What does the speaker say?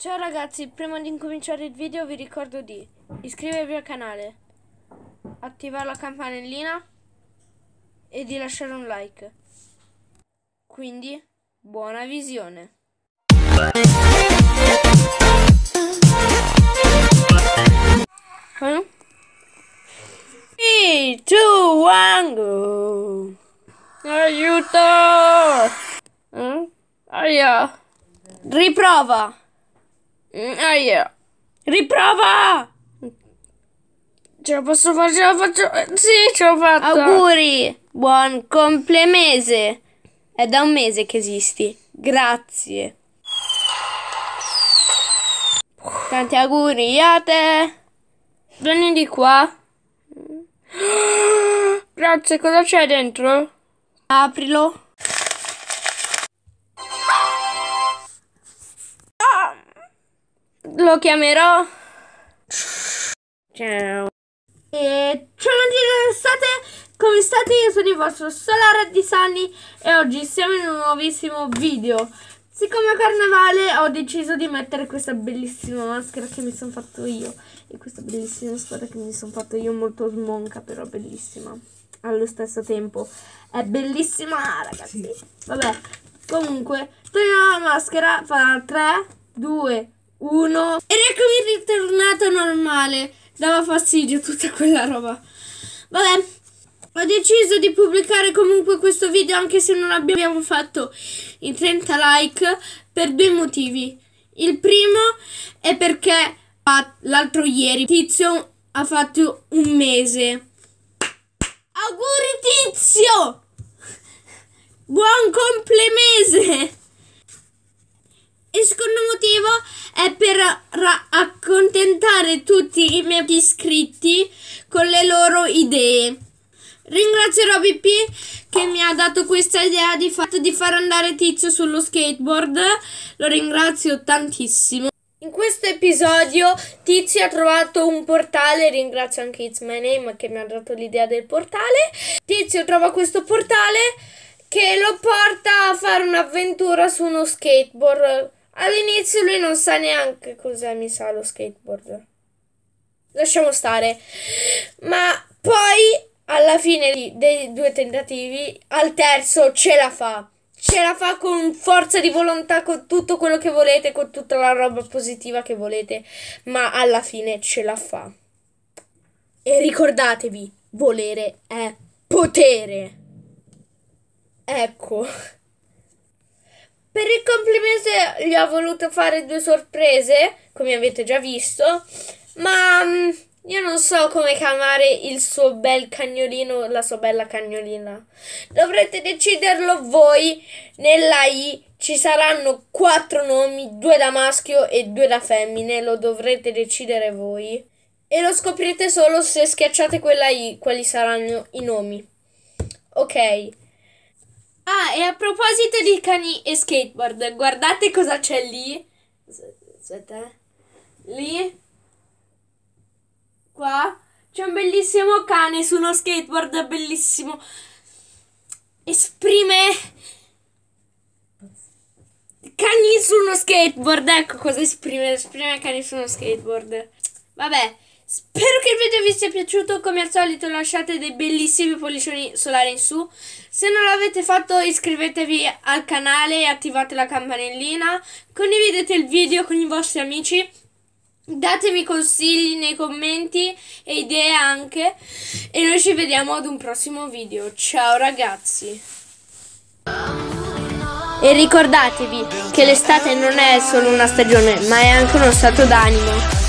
Ciao ragazzi, prima di incominciare il video vi ricordo di iscrivervi al canale, attivare la campanellina e di lasciare un like. Quindi, buona visione! 3, 2, 1, go! Aiuto! Mm? Aia! Riprova! Mm, Aia! Riprova! Ce la posso fare, ce la faccio! Eh, Sì, ce l'ho fatta! Auguri! Buon complemese! È da un mese che esisti. Grazie! Tanti auguri a te! Vieni di qua! Grazie, cosa c'è dentro? Aprilo. Lo chiamerò. Ciao. E ciao amici, state come state? Io sono il vostro Solare di Sanni e oggi siamo in un nuovissimo video. Siccome è carnevale ho deciso di mettere questa bellissima maschera che mi sono fatto io e questa bellissima spada che mi sono fatto io molto smonca però bellissima allo stesso tempo. È bellissima ragazzi. Vabbè, comunque togliamo la maschera, fa 3, 2, 1 ed eccomi ritornato normale. Dava fastidio tutta quella roba. Vabbè, ho deciso di pubblicare comunque questo video anche se non abbiamo fatto i 30 like per due motivi. Il primo è perché l'altro ieri Tizio ha fatto un mese. Auguri Tizio! Buon complemese! Il secondo motivo è per accontentare tutti i miei iscritti con le loro idee. Ringrazio Roby P che mi ha dato questa idea di, fatto di far andare Tizio sullo skateboard. Lo ringrazio tantissimo. In questo episodio Tizio ha trovato un portale, ringrazio anche It's My Name che mi ha dato l'idea del portale. Tizio trova questo portale che lo porta a fare un'avventura su uno skateboard. All'inizio lui non sa neanche cos'è, mi sa, lo skateboard. Lasciamo stare. Ma poi, alla fine dei due tentativi, al terzo ce la fa. Ce la fa con forza di volontà, con tutto quello che volete, con tutta la roba positiva che volete. Ma alla fine ce la fa. E ricordatevi, volere è potere. Ecco. Complimento gli ho voluto fare due sorprese, come avete già visto, ma mm, io non so come chiamare il suo bel cagnolino, la sua bella cagnolina. Dovrete deciderlo voi. Nella I ci saranno quattro nomi, due da maschio e due da femmine, lo dovrete decidere voi. E lo scoprirete solo se schiacciate quella I, quali saranno i nomi. Ok. E a proposito di cani e skateboard, guardate cosa c'è lì. Aspetta. Lì. Qua. C'è un bellissimo cane su uno skateboard bellissimo. Esprime cani su uno skateboard. Ecco cosa esprime. Esprime cani su uno skateboard. Vabbè. Spero che il video vi sia piaciuto, come al solito lasciate dei bellissimi pollicioni solari in su. Se non l'avete fatto iscrivetevi al canale e attivate la campanellina. Condividete il video con i vostri amici. Datemi consigli nei commenti e idee anche. E noi ci vediamo ad un prossimo video. Ciao ragazzi! E ricordatevi che l'estate non è solo una stagione, ma è anche uno stato d'animo.